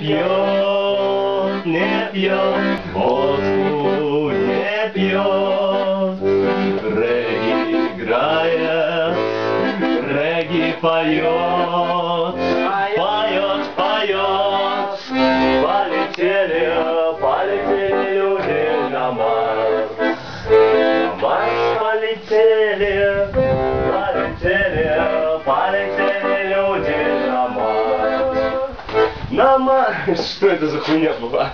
пьет, не пьет, водку не пьет. Регги играет, регги поет, поет, поет. Полетели, полетели люди на Марс. На полетели, полетели, полетели люди на Марс. На Марс. Что это за хуйня была?